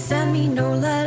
send me no letters.